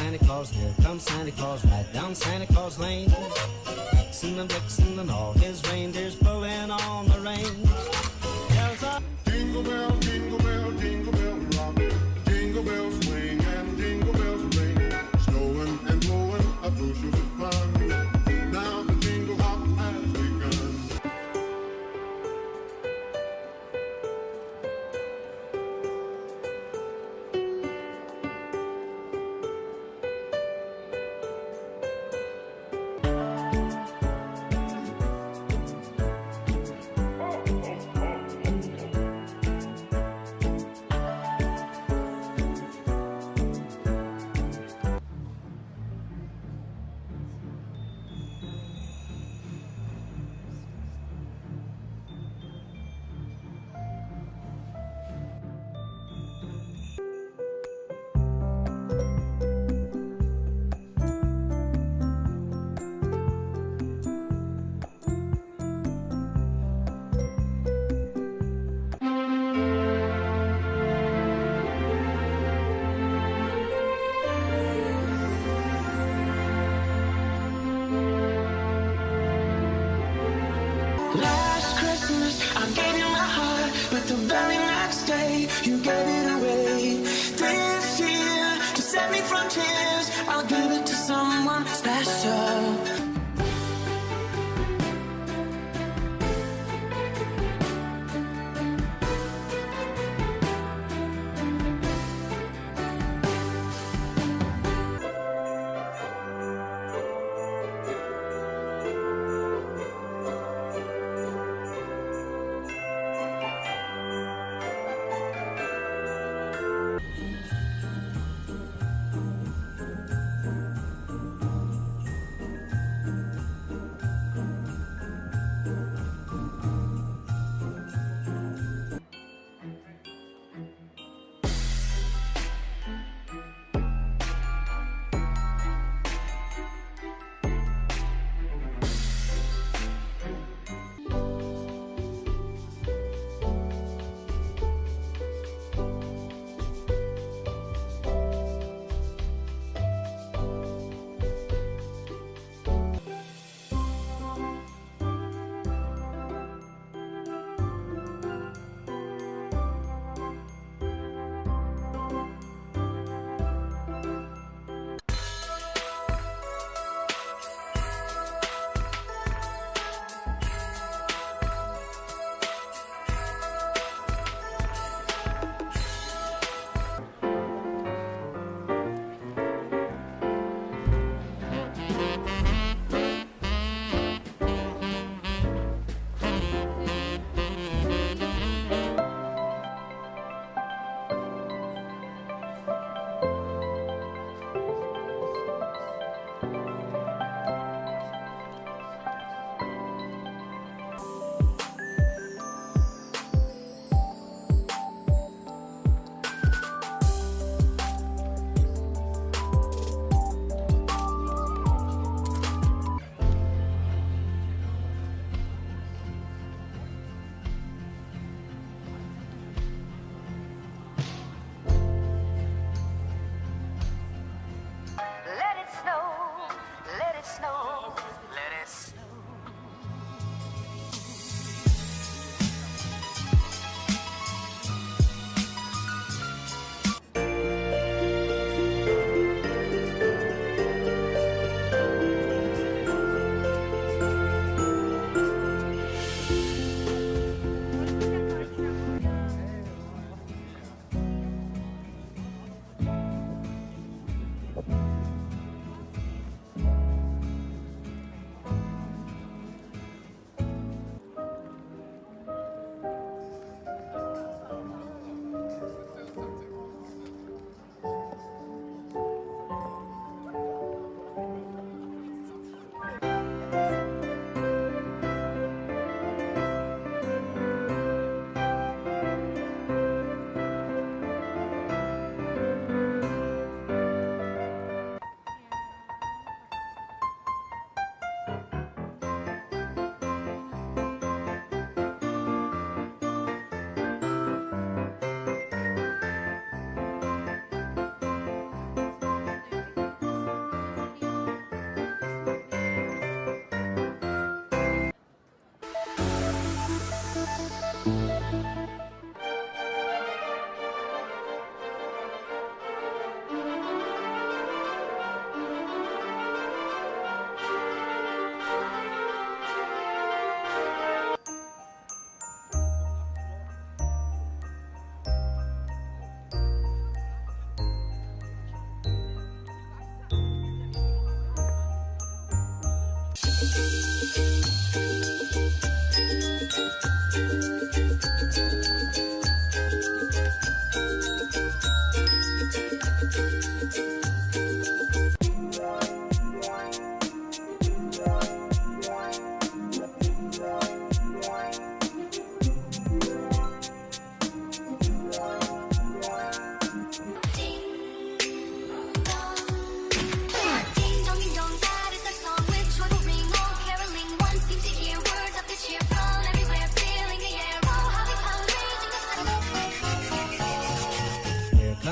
Santa Claus, here comes Santa Claus, right down Santa Claus Lane. Vixen and Blitzen and all his reindeers pulling on the reins. Bells are Jingle bell, the very next day, you gave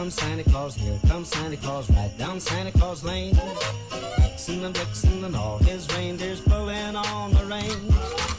comes Santa Claus, here comes Santa Claus, right down Santa Claus Lane. Vixen and Blitzen and all his reindeers pulling on the reins.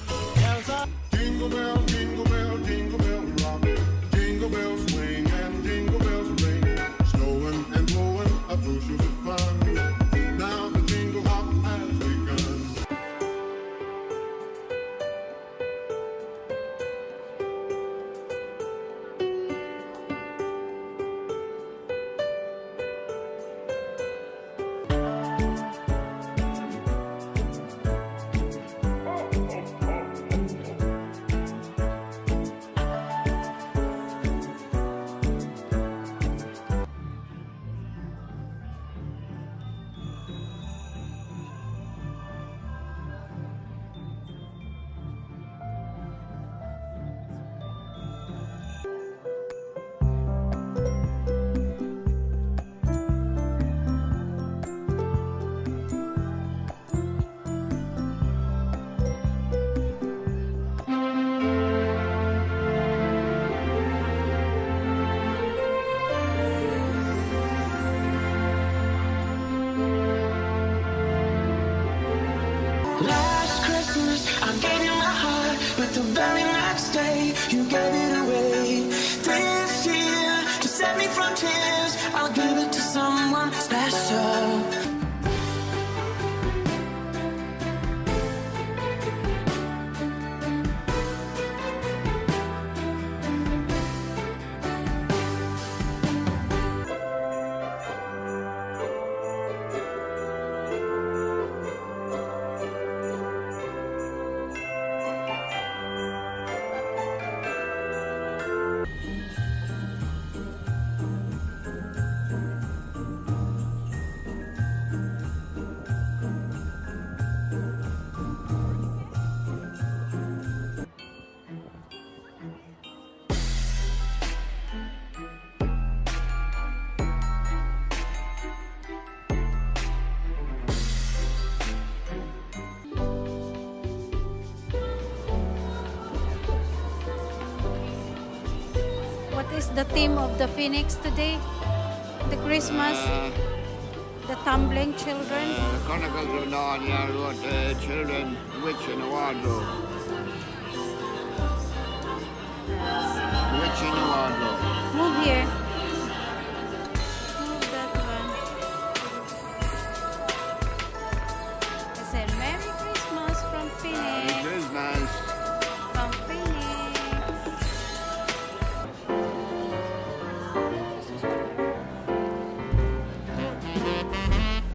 But the very What is the theme of the Phoenix today? The Christmas? Uh, the tumbling children? Uh, Chronicles of Narnia uh, children, witch in a wardrobe. Witch in a wardrobe. Move here.